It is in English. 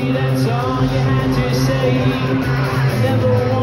that's all you had to say. Never